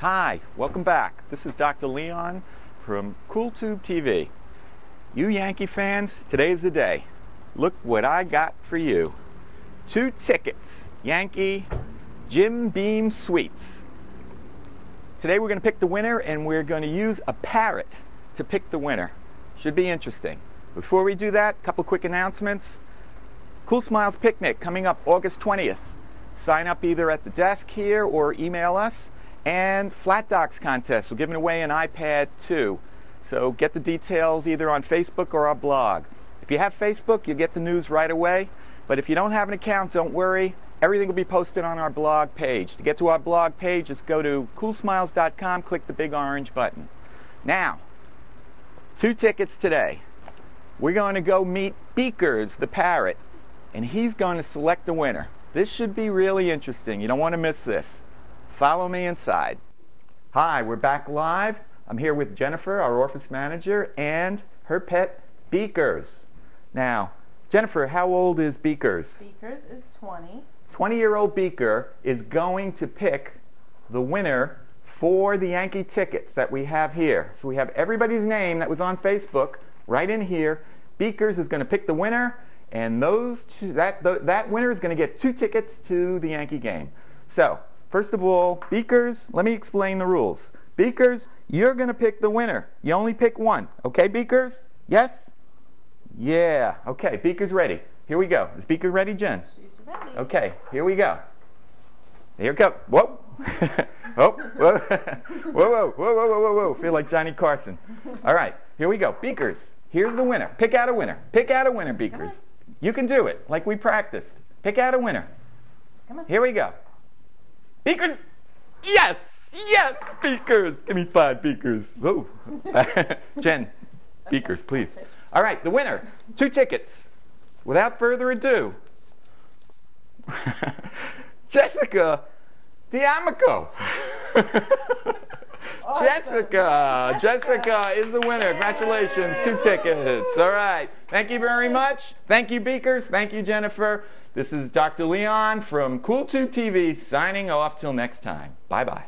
Hi, welcome back. This is Dr. Leon from CoolTube TV. You Yankee fans, today's the day. Look what I got for you. Two tickets, Yankee Jim Beam Suites. Today we're going to pick the winner and we're going to use a parrot to pick the winner. Should be interesting. Before we do that, a couple quick announcements. Cool Smiles Picnic coming up August 20th. Sign up either at the desk here or email us. And Flat Docs contest. We're giving away an iPad too. So get the details either on Facebook or our blog. If you have Facebook, you get the news right away. But if you don't have an account, don't worry. Everything will be posted on our blog page. To get to our blog page, just go to coolsmiles.com, click the big orange button. Now, two tickets today. We're going to go meet Beakers, the parrot, and he's going to select the winner. This should be really interesting. You don't want to miss this. Follow me inside. Hi, we're back live. I'm here with Jennifer, our office manager, and her pet, Beakers. Now, Jennifer, how old is Beakers? Beakers is 20. 20 year old Beaker is going to pick the winner for the Yankee tickets that we have here. So we have everybody's name that was on Facebook right in here. Beakers is going to pick the winner, and those two, that, that winner is going to get two tickets to the Yankee game. So, first of all, Beakers, let me explain the rules. Beakers, you're going to pick the winner. You only pick one. Okay, Beakers? Yes? Yeah. Okay, Beaker's ready. Here we go. Is Beaker ready, Jen? She's ready. Okay, here we go. Here we go. Whoa. oh, whoa. whoa, whoa, whoa, whoa, whoa, whoa, whoa. Feel like Johnny Carson. All right, here we go. Beakers, here's the winner. Pick out a winner. Pick out a winner, Beakers. You can do it, like we practiced. Pick out a winner. Come on. Here we go. Beakers, yes, yes, Beakers. Give me five Beakers. Whoa. Jen, Beakers, please. All right, the winner, two tickets. Without further ado, Jessica Diamico. Jessica, Jessica is the winner. Congratulations, two tickets. All right. Thank you very much. Thank you, Beakers. Thank you, Jennifer. This is Dr. Leon from CoolTube TV signing off till next time. Bye bye.